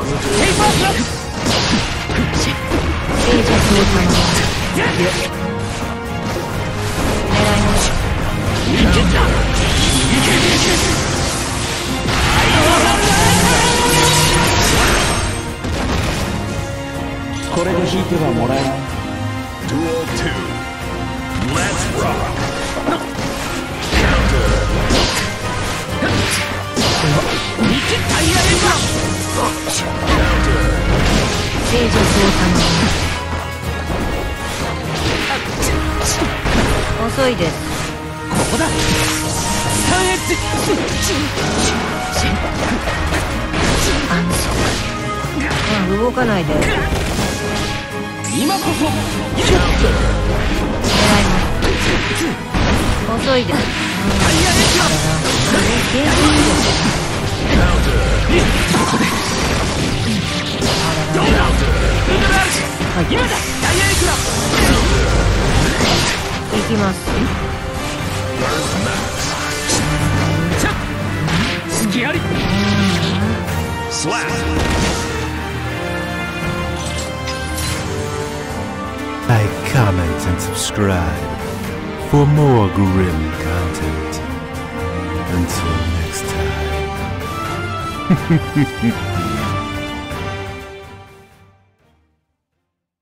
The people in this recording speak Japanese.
これで引いてはもらえな。遅いです。ここだスタンエッジ安息動かないで今こそます遅いですダイヤレンジは経験いいです ルシ今だダイヤエクラ行きますチャッ隙あり Slap. Like, comment, and subscribe for more grim content. Until next time.